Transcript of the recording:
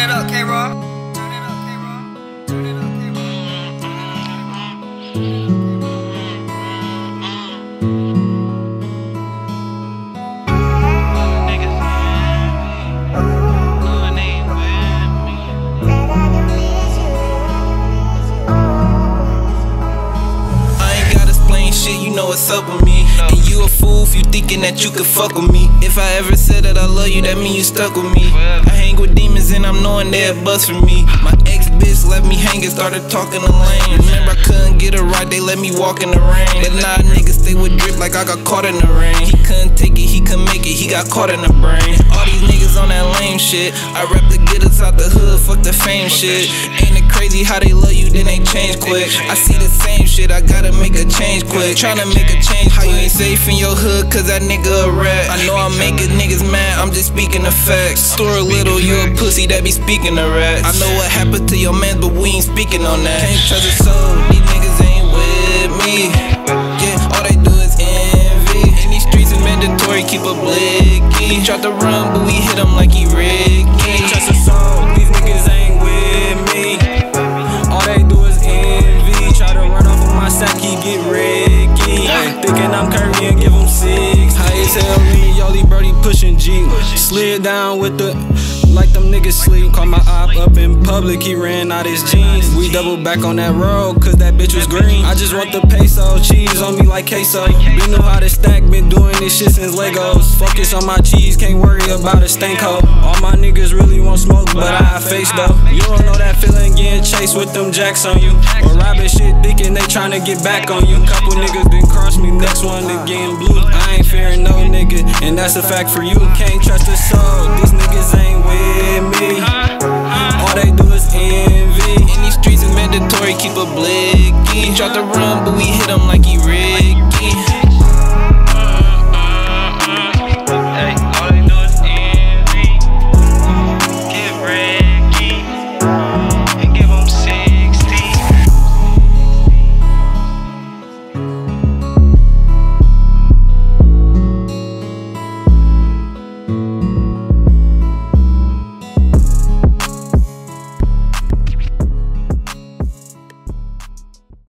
it up, K Rock. Turn it up, K Rock. Turn it up, K you know what's up with me. And you a fool if you thinking that you could fuck with me. If I ever said that I love you, that mean you stuck with me. And I'm knowing they're bust for me. My ex bitch left me hanging, started talking to lame. Remember I couldn't get it right, they let me walk in the rain. But now niggas stay with drip like I got caught in the rain. He couldn't take it, he couldn't make it, he got caught in the brain. All these niggas on that lame shit. I rap the get us out the hood, fuck the fame shit. Ain't it crazy how they love you, then they change quick. I see the same shit, I gotta make a change quick. Tryna make a change, how you ain't safe in your hood, cause that nigga a rat. I know I'm making niggas mad, I'm just speaking the facts. Store a little, you a pussy that be speaking the rats. I know what happened to your man, but we ain't speaking on that. Can't trust a soul, these niggas ain't with me. Yeah, all they do is envy. In these streets is mandatory, keep a blicky. He tried to run, but we hit him like he Ricky. Can't trust a soul, these niggas ain't with me. All they do is envy. Try to run off of my sack, he get Ricky. Thinking I'm Curry and give him six. How you tell me, Yoli Brody pushing G. Slid down with the. Like them niggas sleep. Caught my op up in public, he ran out his jeans. We double back on that road, cause that bitch was green. I just want the peso, cheese on me like queso. We know how to stack, been doing this shit since Legos. Focus on my cheese, can't worry about a stank hoe. All my niggas really want smoke, but I face though. You don't know that feeling getting chased with them jacks on you. Or robbing shit, thinking they tryna get back on you. Couple niggas done cross me, next one again blue. I ain't fearing no nigga, and that's a fact for you. Can't trust a soul, these niggas ain't with me. All they do is envy. In these streets is mandatory, keep a blicky. He tried to run, but we hit